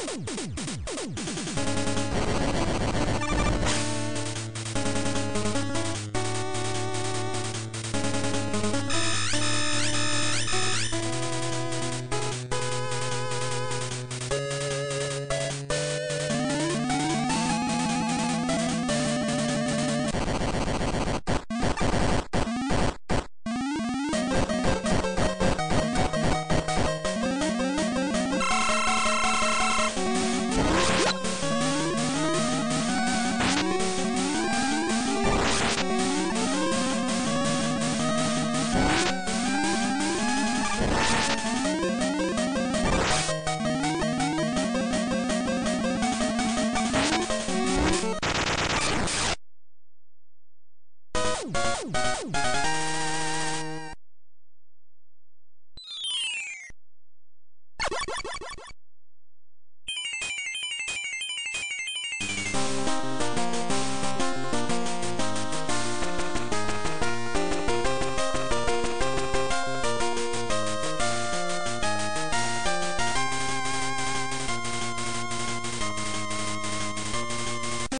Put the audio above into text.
ハハハハ! Woo!